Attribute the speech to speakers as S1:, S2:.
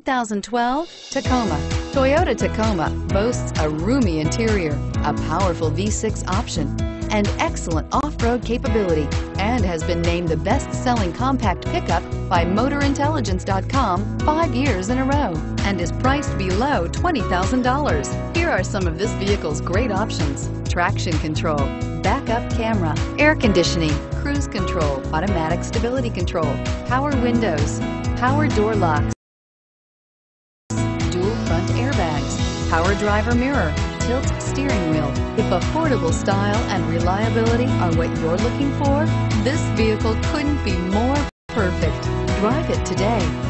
S1: 2012 Tacoma. Toyota Tacoma boasts a roomy interior, a powerful V6 option, and excellent off-road capability, and has been named the best-selling compact pickup by MotorIntelligence.com five years in a row, and is priced below $20,000. Here are some of this vehicle's great options. Traction control, backup camera, air conditioning, cruise control, automatic stability control, power windows, power door locks, power driver mirror, tilt steering wheel. If affordable style and reliability are what you're looking for, this vehicle couldn't be more perfect. Drive it today.